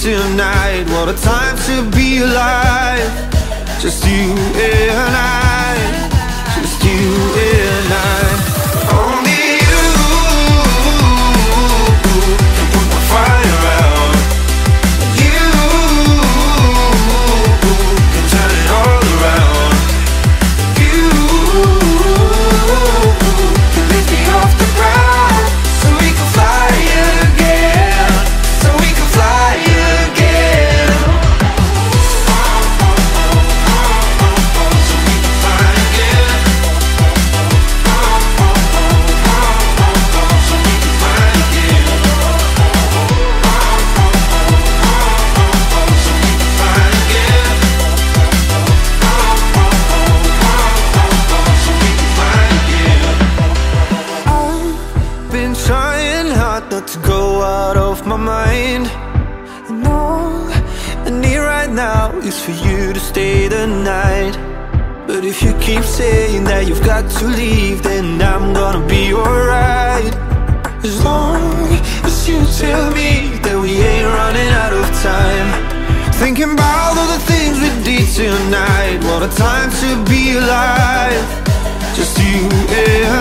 tonight What a time to be alive. Just you and I. Just you to go out of my mind. And all I need right now is for you to stay the night. But if you keep saying that you've got to leave Then I'm gonna be alright. As long as you tell me that we ain't running out of time. Thinking about all the things we did tonight. What a time to be alive. Just you and